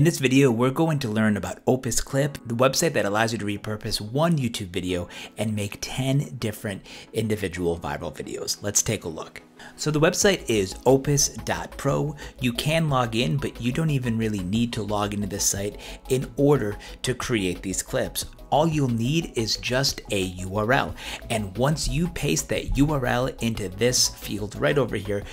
In this video, we're going to learn about Opus Clip, the website that allows you to repurpose one YouTube video and make 10 different individual viral videos. Let's take a look. So the website is opus.pro. You can log in, but you don't even really need to log into this site in order to create these clips. All you'll need is just a URL. And once you paste that URL into this field right over here,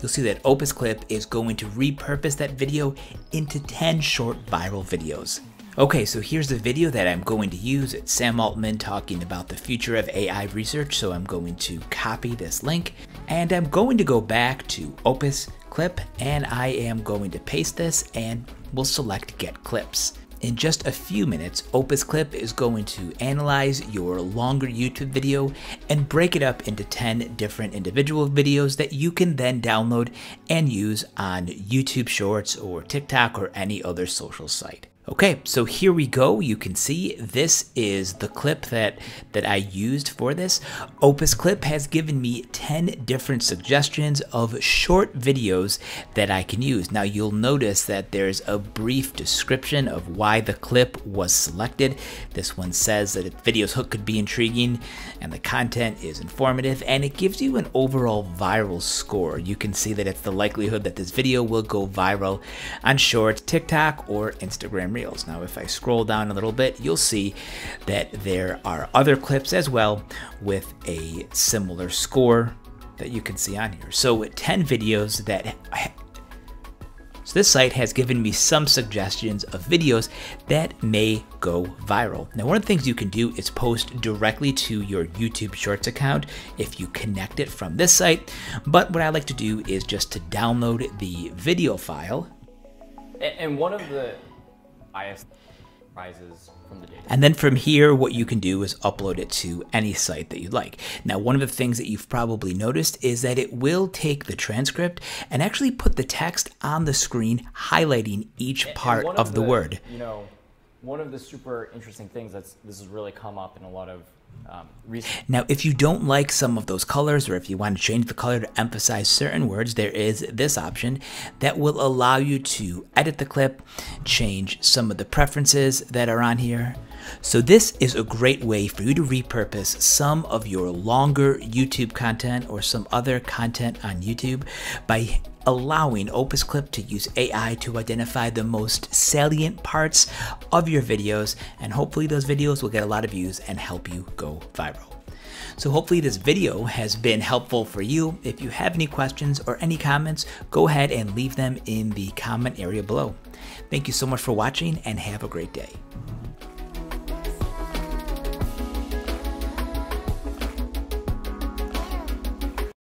you'll see that Opus Clip is going to repurpose that video into 10 short viral videos. Okay, so here's the video that I'm going to use. It's Sam Altman talking about the future of AI research, so I'm going to copy this link, and I'm going to go back to Opus Clip, and I am going to paste this, and we'll select Get Clips. In just a few minutes, Opus Clip is going to analyze your longer YouTube video and break it up into 10 different individual videos that you can then download and use on YouTube Shorts or TikTok or any other social site. Okay, so here we go. You can see this is the clip that, that I used for this. Opus Clip has given me 10 different suggestions of short videos that I can use. Now you'll notice that there's a brief description of why the clip was selected. This one says that the video's hook could be intriguing and the content is informative and it gives you an overall viral score. You can see that it's the likelihood that this video will go viral on Shorts, TikTok, or Instagram Now, if I scroll down a little bit, you'll see that there are other clips as well with a similar score that you can see on here. So 10 videos that so this site has given me some suggestions of videos that may go viral. Now one of the things you can do is post directly to your YouTube Shorts account if you connect it from this site, but what I like to do is just to download the video file. And one of the IS prizes from the data. And then from here, what you can do is upload it to any site that you like. Now, one of the things that you've probably noticed is that it will take the transcript and actually put the text on the screen, highlighting each part of, of, the, the word. You know, one of the super interesting things that's this has really come up in a lot of um, now, if you don't like some of those colors or if you want to change the color to emphasize certain words, there is this option that will allow you to edit the clip, change some of the preferences that are on here. So this is a great way for you to repurpose some of your longer YouTube content or some other content on YouTube by allowing Opus Clip to use AI to identify the most salient parts of your videos, and hopefully those videos will get a lot of views and help you go viral. So hopefully this video has been helpful for you. If you have any questions or any comments, go ahead and leave them in the comment area below. Thank you so much for watching and have a great day.